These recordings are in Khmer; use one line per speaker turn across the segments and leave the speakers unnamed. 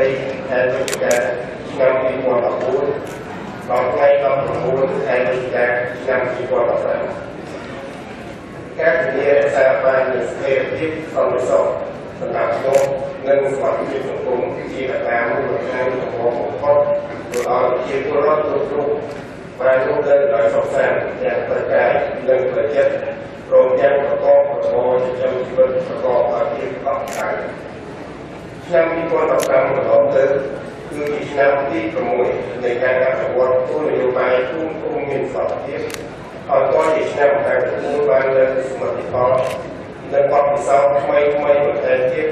គិតពីថ្ងៃទី20ខែវិច្ឆិកាឆ្នាំ2014ដល់ថ្ងៃ19ខែវិច្ឆិកាឆ្នាំ2015ការធានារក្សាបាននូវស្ថិរភាពសន្តិសុខសម្រាប់ខ្ញុំនិងសុខភាពសង្គមជាកត្តាមូលដ្ឋានចម្បងបំផុតធ្វើឲ្យប្រជាពលរ ឆ្នាំ2015កន្លងទៅគឺជាឆ្នាំទី6នៃការអភិវឌ្ឍគោលនយោបាយភូមិភូមិមានសុខភាពឲ្យទាល់ជាឆ្នាំខាងទទួលបានលើសមិទ្ធផលនិងបទពិសោធន៍ថ្មីថ្មីបន្ថែមទៀត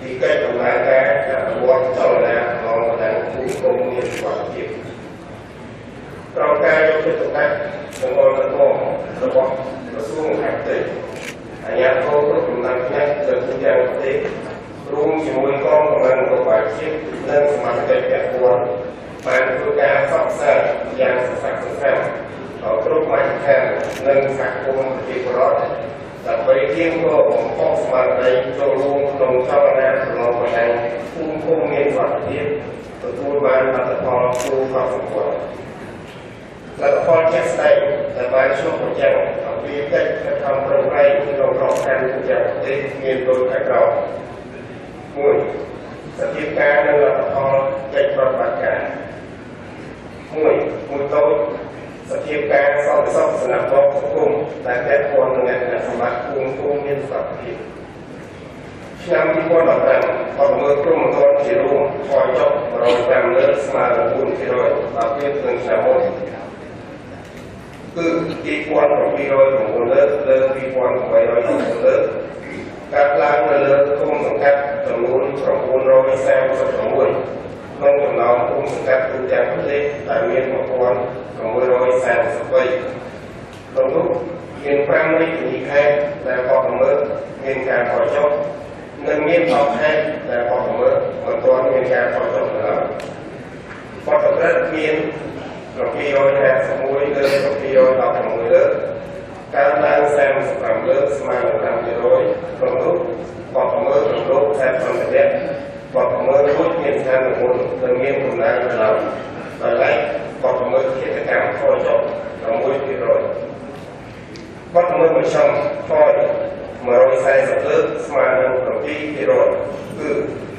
ពីកិច្ចដំណើរការអភិវឌ្ឍចលនាក្នុងបណ្ដាញភូមិភូមិមានសុខភាពក្រោមការយកចិត្តទុកដាក់និងអនុគ្រោះរបស់ក្រសួងមហាផ្ទៃអាជ្ញាធរគ្រប់ដំណាក់ផ្នែកទៅទូទាំងប្រទេស រួមជាមួយកងកម្លាំងរដ្ឋបាលជាតិនិងសមាជិកពាក់ព័ន្ធបានធ្វើការផ្សព្វផ្សាយយ៉ាងសស្រាក់សស្រាំដល់គ្រប់មជ្ឈដ្ឋាននិងសហគមន៍ប្រជាពលរដ្ឋដើម្បីទៀងទាត់បំផុសស្មារតីចូលរួមក្នុងចលនាប្រឡងបណ្ដាញភូមិភូមិមានសុខភាពទទួលបានលទ្ធផលគួរកត់សម្គាល់លទ្ធផលជាក់ស្ដែងដែលបានឆ្លុះបញ្ចាំងអំពីកិច្ចខិតខំប្រឹងប្រែងក្នុងក្របខ័ណ្ឌទូទាំងប្រទេសមានដូចខាងក្រោម 1សភាពការនិងលទ្ធផលកិច្ចប្រតិបត្តិការ1មួយតូចសភាពការសន្តិសុខសំណាក់បងសង្គមដែលពាក់ព័ន្ធនឹងលក្ខណៈសម្បត្តិភូមិភូមិមានសុខភាពឆ្នាំ2015បទមើលក្រុមមន្តជារួមថយចុះ105លើស្មើនឹង4%បើប្រៀបនឹងឆ្នាំមុនគឺ2709លើលើ2810លើកាត់ឡើងនៅលើគុំសង្កាត់ ចំនួន936ក្នុងចំណោមគុំសង្កាត់ទូទាំងប្រទេសដែលមាន1633ក្នុងនោះមាន5នៃវិខេត្តដែលបកកម្មើមានការខចុះនិងមាន10ខេត្តដែលបកកម្មើមិនទាន់មានការខចុះនៅឡើយបទប្រព្រឹត្តមាន751លើ716លើកើនឡើង35លើស្មើនឹង5%ក្នុងនោះបទកម្មើ ររំលោភខេត្តសន្តិភាពបទកម្មើររួចមានស្ថានភាពនិងមានកំណើនឡើងដោយឡែកបទកម្មើរឃាតកម្មខចុះ6%បទកម្មើរមជ្ឈមខ140លើស្មើនឹង7%គឺ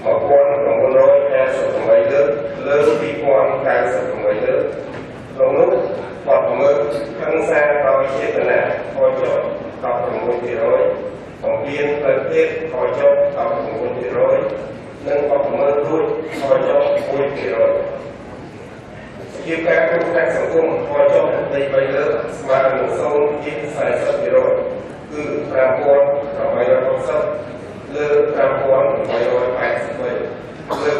1958លើលើ2098លើក្នុងនោះបទល្មើសខឹងសាដោយចេតនាខូចចុះ16%បំពេញផ្លូវភេទខូចចុះ16%និងបទល្មើសរួចខូចចុះ1%ជាការគ្រប់គ្រងសង្គមខូចចុះនៃ3លើស្មើនឹង0.40%គឺ5860លើ5883លើ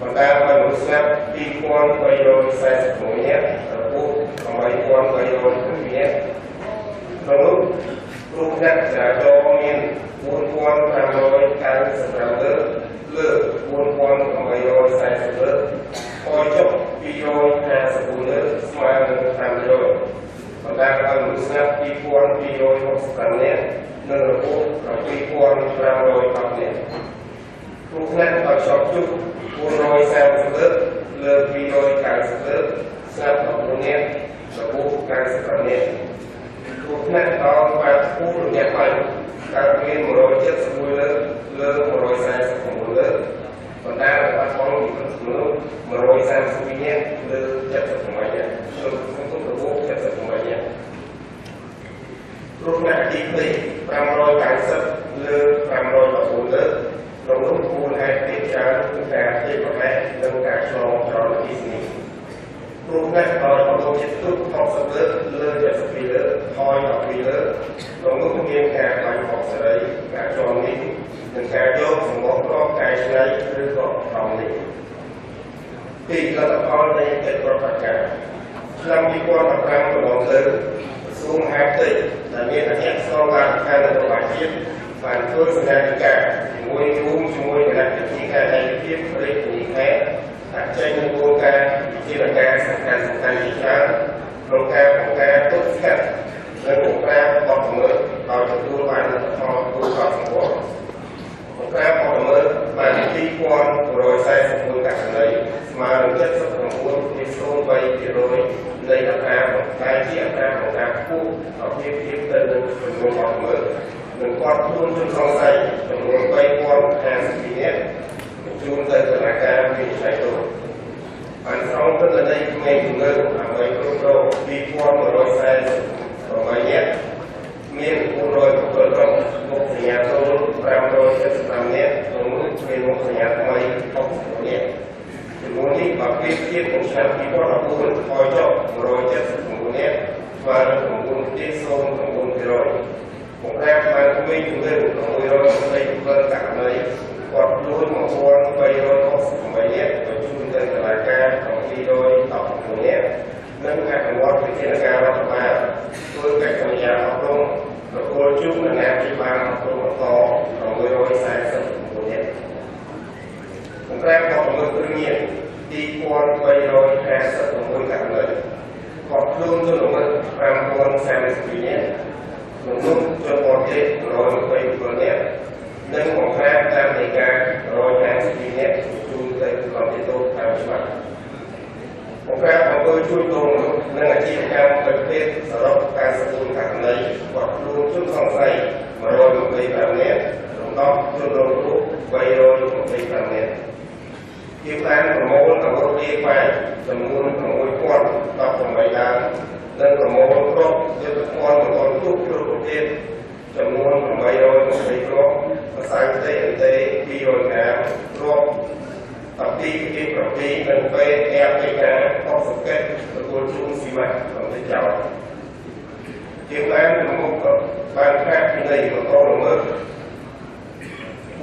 បណ្ដាលឲ្យមនុស្សស្លាប់2346នាក់របួស8306នាក់ក្នុងនោះគ្រោះថ្នាក់ចរាចរណ៍មាន4595លើលើ 4840លើខូចចុះ254លើស្មើនឹង5%បណ្ដាលឲ្យមនុស្សស្លាប់2265នាក់និងរបួស2510នាក់គ្រោះថ្នាក់ឲ្យជាប់ជុះ430លើលើ290លើស្រាប់9នាក់របួស95នាក់គ្រោះថ្នាក់ដល់បាត់ពូរយៈបាយកើតមាន171លើលើ149លើ បណ្ដាលបាត់បង់ជីវិតមនុស្ស132នាក់លើ78នាក់លើក្នុងទុករបួស78នាក់គ្រោះថ្នាក់ទី2 590លើ514លើក្នុងនោះមូលហេតុទីច្រើនគឺការទេប្រហែលនិងការឆ្លងចរន្តអ៊ីស្នី ព្រោះតែដល់ក្នុងចិត្តទុក60លើលើ72លើហើយ12លើក្នុងនោះមានការបាញ់ហកសេរីការជាប់នេះនិងការយកសម្បកគ្រាប់កែច្នៃឬក៏ខំនេះពីលទ្ធផលនៃកិច្ចប្រតិបត្តិការឆ្នាំ2015កន្លងទៅក្រសួងមហាផ្ទៃដែលមានអគ្គស្នងការខាងនយោបាយជាតិបានធ្វើសញ្ញាការជាមួយរួមជាមួយគណៈវិទ្យាការឯកភាពរាជធានីខេត្តអាចចេញនូវគោលការណ៍ និងការសំខាន់សំខាន់ជាច្រើនក្នុងការបង្ការទុកស្កាត់និងបង្ក្រាបបទល្មើសឲ្យទទួលបានលទ្ធផលគួរឲ្យសង្កត់បង្ក្រាបបទល្មើសបាន2149កណ្ដីស្មើនឹង79.03%នៃអត្រាបង្ការជាអត្រាបង្ការខ្ពស់អព្យាធិបទៅនឹងចំនួនបទល្មើសនិងគាត់ខ្លួនជនសង្ស័យចំនួន3052នាក់ជូនទៅគណៈកម្មការវិនិច្ឆ័យទោស បានស្រង់ទិន្នន័យក្មេងជំងឺដើម្បីគ្រប់គ្រង2148នាក់មាន400ពលរដ្ឋមុខសញ្ញាចូល575នាក់ក្នុងនោះមានមុខសញ្ញាថ្មី60នាក់ចំនួននេះបើប្រៀបធៀបនឹងឆ្នាំ2014 216នាក់និងអនុវត្តវិធានការរដ្ឋបាលធ្វើកិច្ចសន្យាអប់រំទទួលជួបនឹងអ្នកជាបានអប់រំបន្ត649នាក់បង្ក្រាបបទល្មើសគ្រឿងញៀន2356ករណីបទខ្លួនជនល្មើស5032នាក់ក្នុងនោះ ជនសង្ស័យ125នាក់រំដោះជនរងគ្រោះ325នាក់ជាបានប្រមូលអាវុធទារបែកចំនួន6018ដើមនិងប្រមូលគ្រាប់យុទ្ធភ័ណ្ឌបន្តទុកគ្រប់ប្រភេទចំនួន820គ្រាប់ភាសាផ្សេងអន្តេ200ក្រាមគ្រាប់តាពីពីប្រទីនិងពេទ្យអេពីកាអុកសង្កេតទទួលជូនស៊ីម៉ាក់ក្នុងទីចោលជាបានប្រមុខ បានខាត់ពីនៃបន្តល្មើស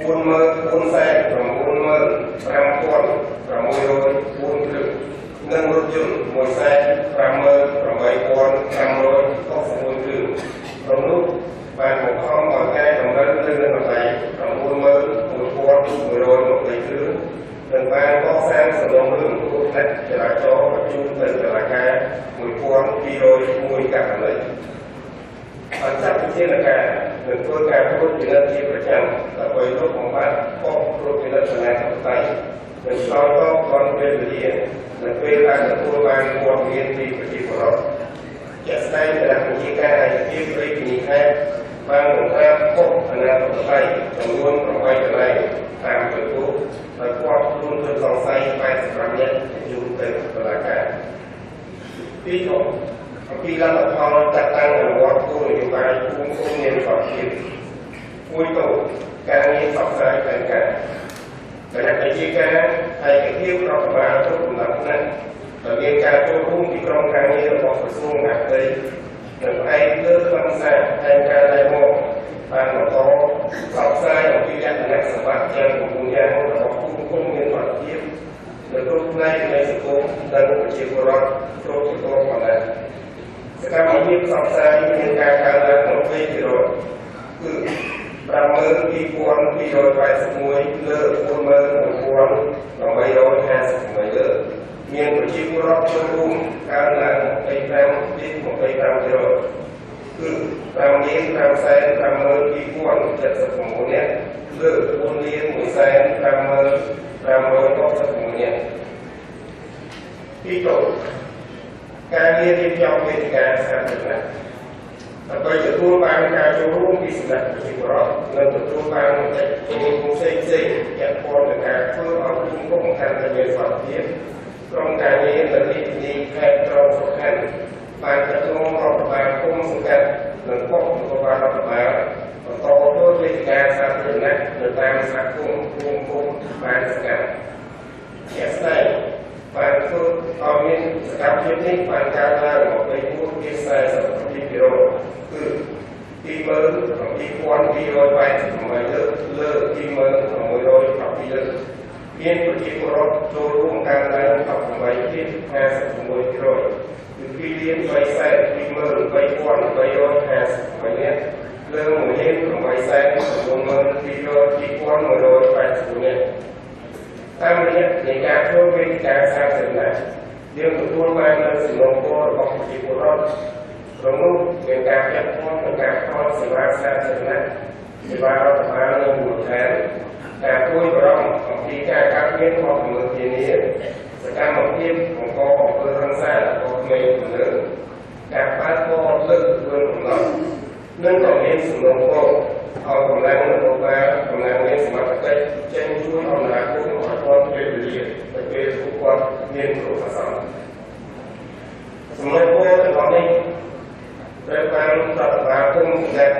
4465604គ្រឿងនិងរថយន្ត1សែន58,561គ្រឿងក្នុងនោះបានបង្ខំឲ្យការតម្រូវទៅនឹងកន្លែង91,120គ្រឿងនិងបានកសាងសំណុំរឿងគ្រោះថ្នាក់ចរាចរណ៍បញ្ជូនទៅតុលាការ1,201ករណី អន្តរជាតិការនឹងធ្វើការត្រួតពិនិត្យជាប្រចាំដើម្បីលុបបំបាត់បកត្រួតពិនិត្យសំណាក់បតៃនិងឆ្លើយតបទាន់ពេលវេលានៅពេលដែលទទួលបានព័ត៌មានពីប្រជាពលរដ្ឋជាក់ស្ដែងគណៈបញ្ជាការអាជីវកម្មរាជធានីខេត្តបានបង្ក្រាបពុកអនាគតបៃចំនួន8កន្លែងតាមពិភពដោយគាត់ខ្លួនទៅសង្ស័យ85នាក់យូរទៅតុលាការពីនោះអំពីលទ្ធផលចាត់តាំង បាយភូមិឃុំមានសន្តិភាពមួយទៅការងារផ្សព្វផ្សាយផ្លូវការគណៈវិជាការឯកភាពរដ្ឋបាលគ្រប់ដំណាក់ថ្នាក់ដែលមានការចូលរួមពីក្រុមការងាររបស់ក្រសួងមហាផ្ទៃនិងផ្អែកលើខ្លឹមសារតែការណែមកបានបន្តផ្សព្វផ្សាយអំពីលក្ខណៈសម្បត្តិទាំង9យ៉ាងរបស់ភូមិឃុំមានផលភាពនៅគ្រប់ផ្នែកនៃសង្គមនិងប្រជាពលរដ្ឋគ្រប់ជំនាន់ផងដែរ សកម្មភាពផ្សព្វផ្សាយមានការកើនឡើងក្នុងពេលពីរយគឺ52281លើ41858លើមានប្រជាពលរដ្ឋចូលរួមកើនឡើង25ពី25%គឺ5លាន5សែន52579នាក់លើ4លាន1សែន55569នាក់ទីតូ ការងាររៀបចំវេទិកាសាធារណៈដើម្បីទទួលបានការចូលរួមពីសំណាក់ប្រជាពលរដ្ឋនិងទទួលបានមតិជំនួយផ្សេងផ្សេងទាក់ព័ន្ធនឹងការធ្វើឲ្យគុំគុំកាន់តែមានសុខភាពក្រុមការងារនៅទីនេះខេត្តត្រង់សុខានបានទទួលរដ្ឋបាលគុំសង្កាត់និងពុកនគរបាលរដ្ឋបាលបន្តធ្វើវេទិកាសាធារណៈនៅតាមសហគមន៍គុំគុំបានសង្កាត់ជាក់ស្ដែងបានធ្វើ ឲ្យមានសកម្មភាពនេះបានកើតឡើង21.40%គឺ27288លើលើ26112លើមានប្រជាពលរដ្ឋចូលរួមការឡើង18ទៀត56%គឺ2លាន3សែន22358នាក់លើ1លាន8សែន92184នាក់តាមរយៈនៃការធ្វើវេទិកាសាធារណៈ យើងទទួលបាននូវសំណូមពររបស់ប្រជាពលរដ្ឋក្នុងនោះមានការពាក់ព័ន្ធនឹងការផ្តល់សេវាសាធារណៈសេវារដ្ឋបាលនៅមូលដ្ឋានការជួយបរំអំពីមានខុសជំនឿធានាសកម្មភាពបង្កអំពើហិង្សារបស់ក្មេងទំនើបការបាត់បង់លើកខ្លួនកំណត់និងក៏មានសំណុំពរឲ្យកម្លាំងនគរបាលកម្លាំងមានសមត្ថកិច្ចចេញជួយអន្តរាគមន៍ឲ្យ 1991 semua itu kami berkan terbangun dan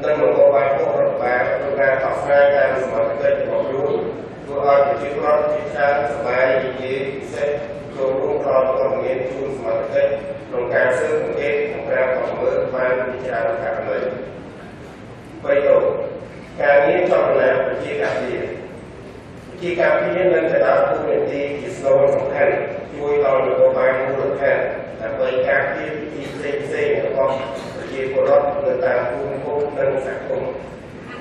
dan mengubah perubahan dengan tafsir dan semangat baru doa bersyukur kita sebaik ini bisa turun kalau kami turun semangat dengan sebagai program pemerintahan bicara kami. Baik, kami telah berjikap dia. Jikap dia dan terlaku menjadi ស្នូលសំខាន់ជួយដល់នគរបាលមូលដ្ឋានដើម្បីការពារពីផ្សេងផ្សេងរបស់ប្រជាពលរដ្ឋនៅតាមភូមិភូមិនិងសហគមន៍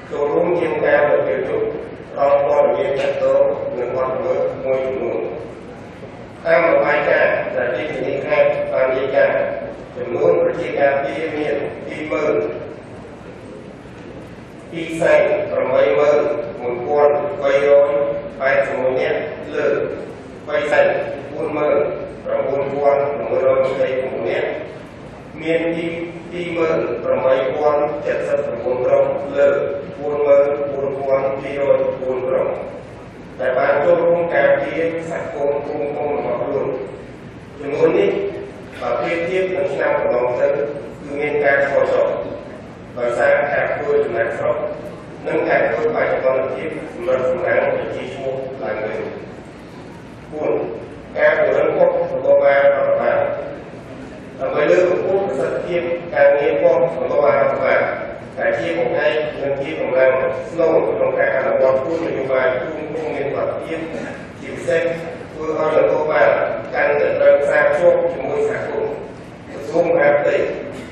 ចូលរួមជាការលើកទឹកចិត្តដល់ព័ត៌មានចាត់តងនិងបទល្មើសមួយចំនួនតាមរបាយការណ៍ដែលទីគណៈខេត្តបានរាយការណ៍ចំនួនប្រជាការពារមាន20000 248,000 ងារគុករបស់បានរដ្ឋបាលដែលជាបង្ហាញនិងជាកម្លាំងស្នូលក្នុងការអនុវត្តគោលនយោបាយគុំគុំមានប្រតិភាពជាពិសេសធ្វើឲ្យនគរបាលកាន់តែត្រូវផ្សារភ្ជាប់ជាមួយសហគមន៍ក្រសួងមហាផ្ទៃ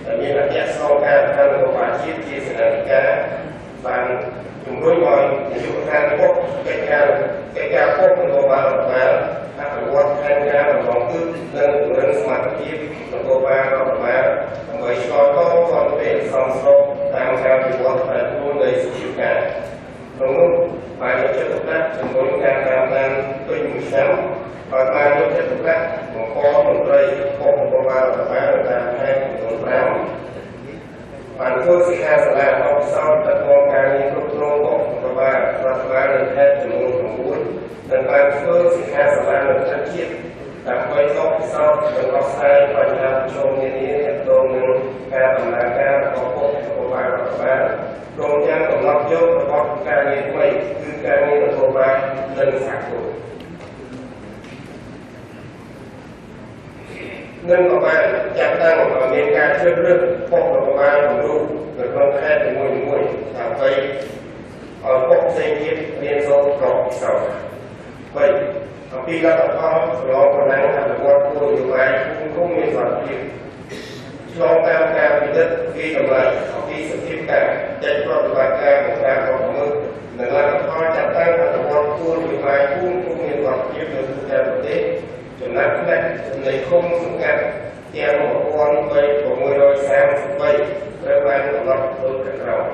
ដែលមានអធិស្ឋានការខាងនគរបាលជាតិជាសេនាធិការបានជំរុញឲ្យនាយកដ្ឋានពុកកិច្ចការកិច្ចការពុកនគរបាលរដ្ឋបាលអភិវឌ្ឍផែនការបន្តគឺនិងពង្រឹងសមត្ថភាពនគរបាលរដ្ឋបាលដើម្បីឆ្លើយតបទាន់ពេលសំស្របតាមការវិវត្តផ្នែកខ្លួននៃសុខភាពក្នុងនោះបានយកចិត្តទុកដាក់ជំរុញការតាមដានពេញមួយឆ្នាំហើយបានយកចិត្តទុកដាក់បង្ក មន្ត្រីពុកនគរបាលរដ្ឋបាលតាមខេត្តចំនួន5បានធ្វើសិក្ខាសាលាអបសោតតទៅការងារគ្រប់គ្រងពុកនគរបាលរដ្ឋបាលនៅខេត្តចំនួន9និងបានធ្វើសិក្ខាសាលានៅថ្នាក់ជាតិដើម្បីសោកពិសោធន៍និងដោះស្រាយបញ្ហាប្រឈមនានាទាក់ទងនឹងការដំណើរការរបស់ពុកនគរបាលរដ្ឋបាលព្រមទាំងកំណត់យករបស់ការងារថ្មីគឺការងារនគរបាលនិងសហគមន៍ និងក៏បានចាត់តាំងឲ្យមានការជ្រើសរើសពុកនគរបាលគំរូនៅក្នុងខេត្តនីមួយៗដើម្បីឲ្យពុកផ្សេងទៀតមានសូត្រប្រកពិសោធន៍3អំពីលទ្ធផលប្រឡងប្រណាំងអនុវត្តគោលនយោបាយគុំគុំមានសុខភាពឆ្លងតាមការពិនិត្យពីតម្លៃអំពីសភាពការចាត់ប្រតិបត្តិការបង្ការរបស់មើលនិងលទ្ធផលចាត់តាំងអនុវត្តគោលនយោបាយគុំគុំមានសុខភាពនៅទូទាំងប្រទេស ចំណាត់ផ្នែកនៃឃុំសង្កាត់ទាំង1633ត្រូវបានកំណត់ដូចខាងក្រោម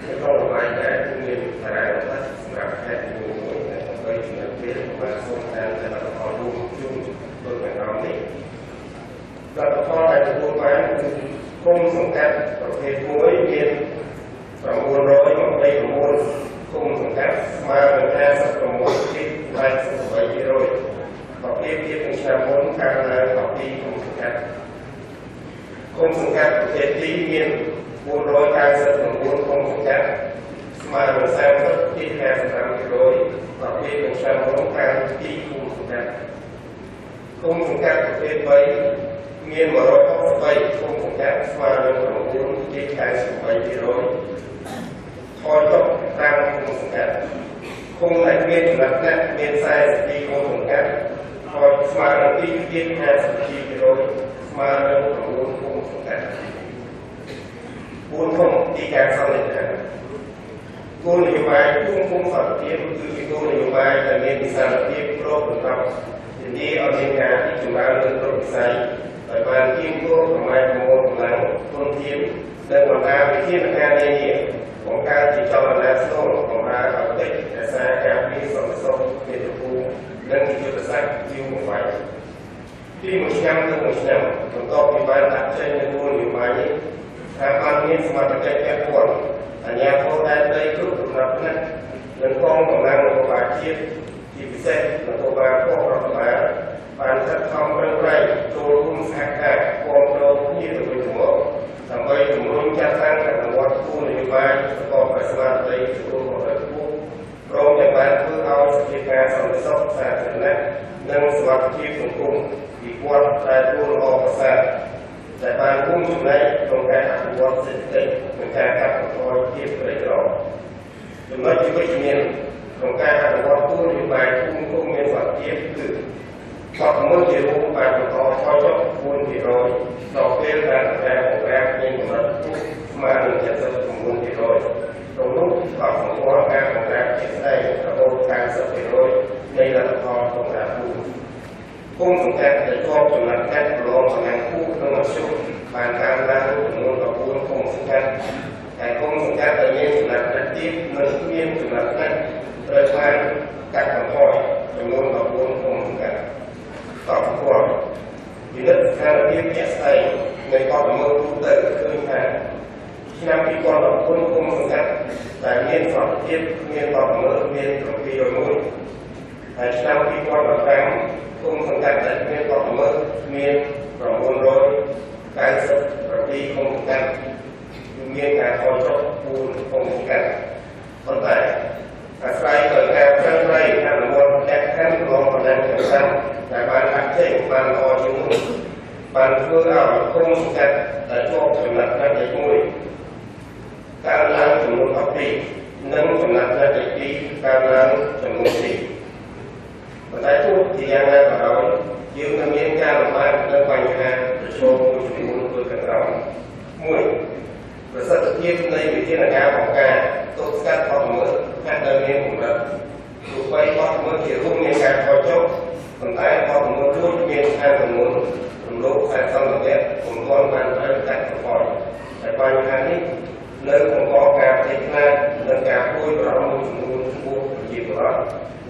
ក្នុងរបាយការណ៍គឺមានតារាងរបស់សម្រាប់ខេត្តមួយមួយដើម្បីជំនួយពេលបានសូមតាមតែលទ្ធផលរួមជូនដូចខាងក្រោមនេះលទ្ធផលដែលទទួលបានគឺឃុំសង្កាត់ប្រភេទ1មាន929ឃុំសង្កាត់ស្មើនឹង56.88% បើប្រៀបធៀបនឹងឆ្នាំមុនកើនឡើង12គុំសង្កាត់គុំសង្កាត់ប្រទេសទីមាន499គុំសង្កាត់ស្មើនឹង30.55%បើប្រៀបនឹងឆ្នាំមុនកើន2គុំសង្កាត់គុំសង្កាត់ប្រទេស3មាន163គុំសង្កាត់ស្មើនឹង9.98%ថយចុះ5គុំសង្កាត់គុំដែលមានចំណាត់ណាស់មាន42គុំសង្កាត់ ហើយស្មើនឹងទីទៀត52%ស្មើនឹង9គុំសង្កាត់4គុំទីការសន្និដ្ឋានគោលនយោបាយគុំគុំសន្តិភាពគឺជាគោលនយោបាយដែលមានវិសាលភាពគ្របដណ្ដប់ធានាឲ្យមានការរីកចម្រើនលើគ្រប់វិស័យដោយបានគៀងគោលប្រមាណប្រមូលកម្លាំងធនធាននិងបណ្ដាវិធានការនានាបង្កើតជាចលនាស្នូលបម្រើឲ្យកិច្ចរក្សាការពារសន្តិសុខមាតុភូមិ យូរមកវិញពីមួយឆ្នាំទៅមួយឆ្នាំបន្ទាប់ពីបានដាក់ចេញនូវគោលនយោបាយនេះថាបានមានសមត្ថកិច្ចពាក់ព័ន្ធអាជ្ញាធរដែនដីគ្រប់ដំណាក់ថ្នាក់និងកងកម្លាំងនគរបាលជាតិជាពិសេសនគរបាលពណ៌រដ្ឋបាលបានខិតខំប្រឹងប្រែងចូលរួមសហការគ្រប់គ្រងគ្នាទៅវិញទៅមកដើម្បីជំរុញចាត់តាំងអនុវត្តគោលនយោបាយប្រកបដោយស្មារតីទទួលខុសត្រូវខ្ពស់ព្រមទាំងបានធ្វើឲ្យសភាពការសន្តិ សុខសាធារណៈនិងសុខភាពសង្គមពីគាត់ដែលទួលល្អប្រសើរដែលបានរួមចំណែកក្នុងការអភិវឌ្ឍសេដ្ឋកិច្ចនិងការកាត់បន្ថយភាពក្រីក្រចំណុចវិជ្ជមានក្នុងការអនុវត្តគោលនយោបាយគុំគុំមានសុខភាពគឺបទមុនជារួមបានបន្តថយចុះ4%ដល់ពេលដែលការបង្ក្រាបមានកម្រិតខ្ពស់ស្មើនឹង79%ក្នុងនោះក៏សម្គាល់ការបង្ក្រាបជាក់ស្ដែងរហូត90% នៃលទ្ធផលបង្ក្រាបគូគុំសង្កាត់ដែលជាប់ចំណាត់កាត់ប្រឡងសំណាងគូក្នុងមធ្យមបានតាមឡើងចំនួន14គុំសង្កាត់តែគុំសង្កាត់ដែលមានចំណាត់កាត់ទៀតនិងមានចំណាត់កាត់ត្រូវបានកាត់បន្ថយចំនួន14គុំសង្កាត់តបស្គាល់ពិនិត្យស្ថានភាពជាក់ស្ដែងនៃបទល្មើសទូទៅឃើញថាឆ្នាំ2019គុំសង្កាត់ដែលមានសន្តិភាពមានបទល្មើសមាន701 ហើយឆ្នាំ2015គុំសង្កាត់ដែលមានបទល្មើសមាន997គុំសង្កាត់មានការថយចុះ4គុំសង្កាត់ប៉ុន្តែអាស្រ័យលើការប្រឹងប្រែងអនុវត្តលក្ខខណ្ឌរបស់បណ្ដាញកម្មសាស្ត្រដែលបានដាក់ចេញបានល្អជាងមុនបានធ្វើឲ្យគុំសង្កាត់ដែលជាប់ចំណាត់ថ្នាក់ទី1កើនឡើងចំនួន12និងចំណាត់ថ្នាក់ទី2កើនឡើងចំនួន2 ប៉ុន្តែទោះជាយ៉ាងណាក៏ដោយយើងនឹងមានការលំបាកនៅបញ្ហាប្រឈមមួយចំនួនដូចខាងក្រោម1ប្រសិទ្ធភាពនៃវិធានការបង្ការទប់ស្កាត់បទល្មើសហាក់នៅមានកម្រិតទោះបីបទល្មើសជារួមមានការខកចុះប៉ុន្តែបទល្មើសរួចមានខាងចំនួនរំលោភខ្សែសន្តិភាពពុំទាន់បានត្រូវកាត់បន្ថយតែបញ្ហានេះនៅបង្កការផ្ទៃផ្លាតនិងការពួយបារម្ភមួយចំនួនខ្ពស់ប្រជាពលរដ្ឋ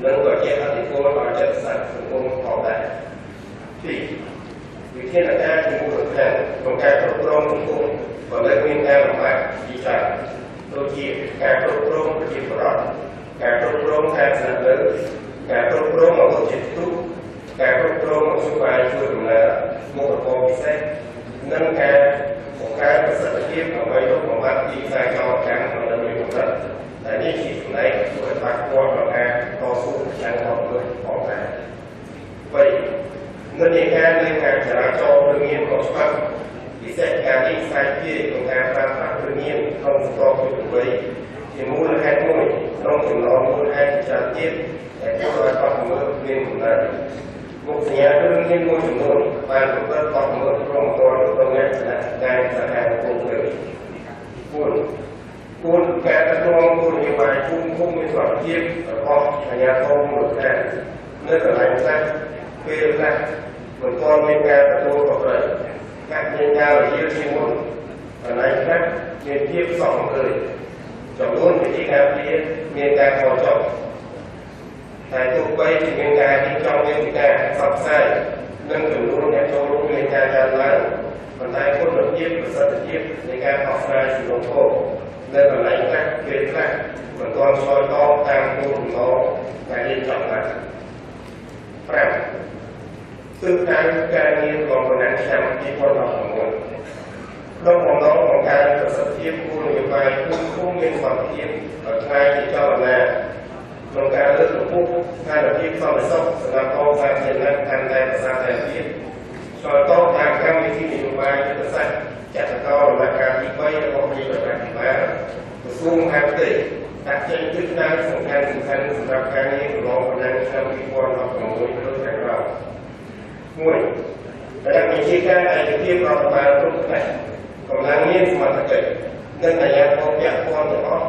និងក៏ជាអតិពលដល់ចិត្តសាស្ត្រសង្គមផងដែរទីវិធានការជាមូលដ្ឋានក្នុងការគ្រប់គ្រងសង្គមក៏នៅមានការលំបាកជាច្រើនដូចជាការគ្រប់គ្រងប្រជាពលរដ្ឋការគ្រប់គ្រងការស្នាក់នៅការគ្រប់គ្រងអាវុធជាទូការគ្រប់គ្រងមធ្យោបាយជួយដំណើរមុខរបរពិសេសនិងការបង្កើនប្រសិទ្ធភាពដើម្បី រកបំបត្តិទីផ្សារចោលកម្មនៅមានកម្រិតតែនេះជាចំណែកធ្វើឲ្យប៉ះពាល់ដល់ការតស៊ូប្រឆាំងបទល្មើសផងដែរ3និន្នាការនៃការចរាចរណ៍រឿងមានខុសច្បាប់ពិសេសការនេះខ្សែ មានភាពសង្ឃើញចំនួនវិធីការពារមានការខកចុះតែទោះបីជាមានការរៀបចំវេទិកាផ្សព្វផ្សាយនិងចំនួនអ្នកចូលរួមមានការកើនឡើងប៉ុន្តែគុណភាពប្រសិទ្ធភាពនៃការផ្សព្វផ្សាយជំនុំធម៌នៅកន្លែងខ្លះពេលខ្លះមិនទាន់ឆ្លើយតបតាមគោលបំណងដែលរៀបចំឡើង5ទិដ្ឋានការងាររបស់បណ្ដាឆ្នាំ2016 ក្នុងបំណងបង្កើនប្រសិទ្ធភាពគោលនយោបាយគុំគុំមានសុខភាពឲ្យខ្លាយជាចលនាក្នុងការលើកកម្ពស់ស្ថានភាពសន្តិសុខសម្រាប់កងសាធារណៈកាន់តែប្រសើរទៅទៀតឆ្លើយតបតាមកម្មវិធីនយោបាយយុទ្ធសាស្ត្រចាត់តរដំណាក់កាលទី3របស់រាជរដ្ឋាភិបាលក្រសួងមហាផ្ទៃដាក់ចេញទិដ្ឋានសំខាន់សំខាន់សម្រាប់ការងារប្រឡងបណ្ដាញឆ្នាំ2016លើខាងក្រោម1ដែលវិជាការឯកភាពរដ្ឋបាលគ្រប់ផ្នែក សំណាងងារសមាជិកនិងអាជ្ញាធរពាក់ព័ន្ធទាំងអស់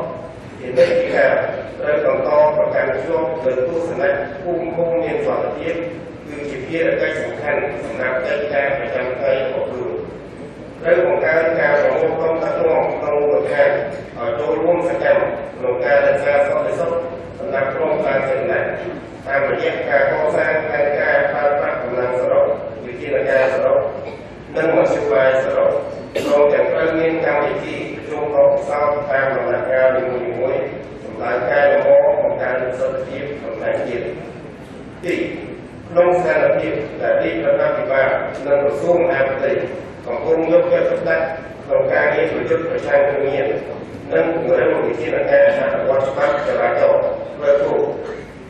ជានិច្ចថាត្រូវបន្តប្រកាន់ខ្ជាប់នូវទស្សនៈភូមិឃុំមានសន្តិភាពគឺជាភារកិច្ចសំខាន់សម្រាប់កិច្ចការប្រចាំថ្ងៃរបស់ខ្លួនត្រូវបង្កើនការប្រមូលផ្ដុំដឹកនាំក្នុងមូលដ្ឋានឲ្យចូលរួមសកម្មក្នុងការរក្សាសន្តិសុខសម្រាប់ក្រុមសាធារណៈតាមរយៈការកសាងផែនការប្រើប្រាស់កម្លាំងសរុបវិធានការសរុបនិងមធ្យោបាយសរុប ចូលតែត្រូវមានកម្មវិធីជួបរកសោតតាមដំណាក់កាលនីមួយៗសម្រាប់កែលម្អបង្កើនសុខភាពក្នុងតែជាតិទីក្នុងស្ថានភាពដែលទីរដ្ឋាភិបាលនិងក្រសួងមហាផ្ទៃកំពុងយកចិត្តទុកដាក់ក្នុងការងារប្រយុទ្ធប្រឆាំងគ្មាននិងពង្រឹងវិធានការអនុវត្តច្បាប់ចរាចរណ៍លើគោល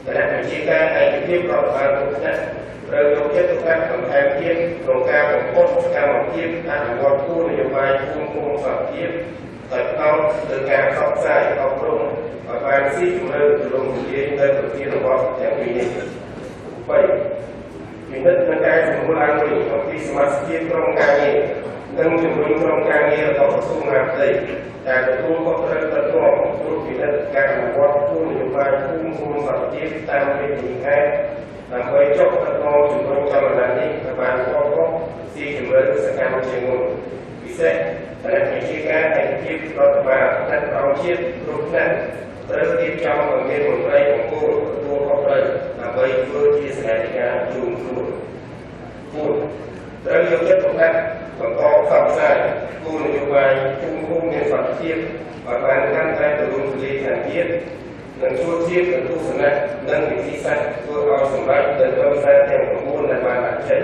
គណៈវិជាការឯកភាពរដ្ឋបាលគ្រប់ថ្នាក់ ត្រូវយកចិត្តទុកដាក់បន្ថែមទៀតក្នុងការបំផុតសកម្មភាពអនុវត្តគោលនយោបាយភូមិឃុំសន្តិភាពដោយផ្ដោតលើការផ្សព្វផ្សាយអប់រំឲ្យបានស៊ីជម្រៅទូលំទូលាយនៅប្រធានរបស់ទាំងពីរនេះ3ពិនិត្យនឹងការជំរុញឡើងវិញអំពីសមាជិកក្រុមការងារនិងជំរុញក្រុមការងាររបស់ក្រសួងមហាផ្ទៃដែលទទួលខុសត្រូវទៅតាមគ្រប់ពិនិត្យការអនុវត្តគោលនយោបាយភូមិឃុំសន្តិភាពតាមវិធីការ ដើម្បីចុះទៅក្នុងជំរុញចលនានេះឲ្យបានខុសៗស៊ីជម្រៅសកម្មជាមុនពិសេសគណៈវិជាការឯកភាពរដ្ឋបាលថ្នាក់ប្រជាជាតិគ្រប់ថ្នាក់ត្រូវរៀបចំឲ្យមានមន្ត្រីបង្គោលទទួលខុសត្រូវដើម្បីធ្វើជាសកម្មភាពជូនខ្លួន4ត្រូវយកចិត្តទុកដាក់បន្តផ្សព្វផ្សាយគោលនយោបាយជូនភូមិមានសន្តិភាពឲ្យបានកាន់តែទូលំទូលាយខាងទៀត និងជួយជាទស្សនៈនិងវិធីសាស្ត្រធ្វើឲ្យសម្រេចទៅដល់សារទាំង9ដែលបានដាក់ចេញ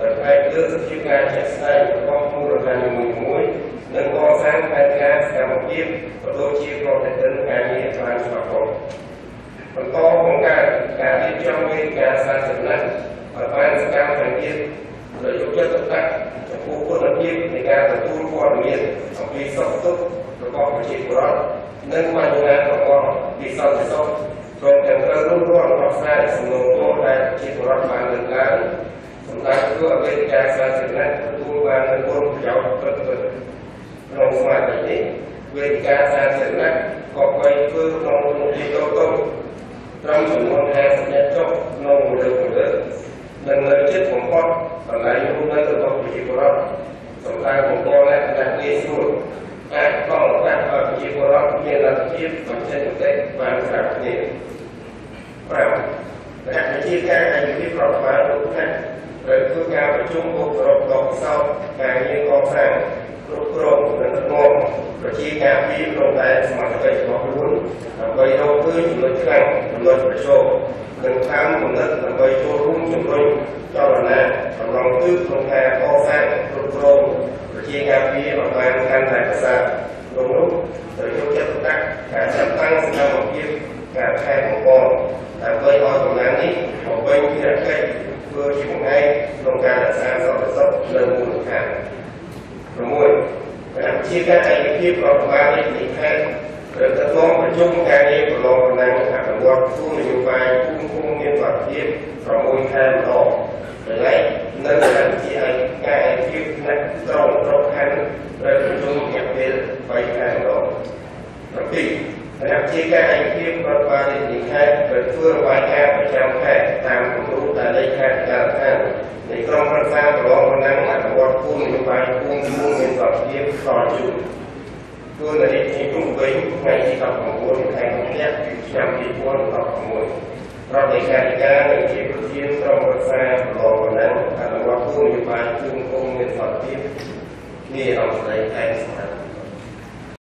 ដោយផ្អែកលើសភាពការជាក់ស្ដែងរបស់មូលដ្ឋាននីមួយៗនិងកសាងផែនការសកម្មភាពក៏ដូចជាប្រតិទិនការងារបានច្បាស់លាស់បន្តបង្កើតការរៀបចំវេទិកាសាធារណៈឲ្យបានសកម្មខាងទៀតដោយយកចិត្តទុកដាក់ចំពោះគុណភាពនៃការទទួលព័ត៌មានអំពីសុខទុក្ខរបស់ប្រជាពលរដ្ឋ និងបញ្ហារបស់វិស័យសុខព្រមទាំងត្រូវរួមរាល់របស់ស្នាសំណុំពរដែលប្រជាពលរដ្ឋបានលើកឡើងសម្រាប់ធ្វើឲ្យវេទិកាសាធារណៈទទួលបាននូវគុណប្រយោជន៍ពិតៗក្នុងសមាជិកនេះវេទិកាសាធារណៈក៏បីធ្វើក្នុងទំនួលតូចៗត្រឹមចំនួន50នាក់ចុះក្នុងមួយលើកមួយលើកនិងនៅចិត្តបំផុតកន្លែងរស់នៅរបស់ប្រជាពលរដ្ឋសម្រាប់បង្កលក្ខណៈងាយស្រួលអាច ភាពបញ្ចេញមតិបានស្រាប់គ្នា5គណៈវិជាការឯកភាពរដ្ឋបាលលោកថ្នាក់ត្រូវធ្វើការប្រជុំបុគ្គលិកដកសោតការងារកសាងគ្រប់គ្រងនិងដឹកនាំប្រជាការពីក្នុងតែសមាជិករបស់ខ្លួនដើម្បីរកឃើញចំណុចខ្លាំងចំណុចប្រឈមនិងតាមគំនិតដើម្បីចូលរួមជំរុញចលនាកំឡុងទិសក្នុងការកសាងគ្រប់គ្រងប្រជាការពីឲ្យបានកាន់តែប្រសើរក្នុងនោះត្រូវយកចិត្តទុ កដាក់ការចាត់តាំងសកម្មភាពការខែបង្កដើម្បីឲ្យកម្លាំងនេះបំពេញភារកិច្ចធ្វើជាបង្អែកក្នុងការរក្សាសន្តិសុខនៅមូលដ្ឋាន6គណៈជាការឯកភាពរដ្ឋបាលនេះនិយាយត្រូវទទួលប្រជុំការងារប្រឡងបណ្ដាញអនុវត្តគោលនយោបាយភូមិឃុំមានប្រតិភាព6ខែម្ដងហើយនៅគណៈជាឯកការឯកភាពផ្នែកត្រង់ត្រង់ខណ្ឌត្រូវប្រជុំរយៈពេល3ខែម្ដង 7គណៈជាការឯកភាពរដ្ឋបាលរាជធានីខេត្តត្រូវធ្វើរបាយការណ៍ប្រចាំខែតាមគម្រោងដែលលេខាធិការដ្ឋាននៃក្រុមប្រឹក្សាប្រឡងបណ្ដាញអនុវត្តគោលនយោបាយភូមិឃុំមានប្រតិភាពផ្ដល់ជូនទួលនីតិជំវិញថ្ងៃទី19ខែកុម្ភៈឆ្នាំ2016រដ្ឋលេខាធិការនិងជាប្រធានក្រុមប្រឹក្សាប្រឡងបណ្ដាញអនុវត្តគោលនយោបាយភូមិឃុំមានប្រតិភាពនេះអង្គស្ដីខែសម្រាប់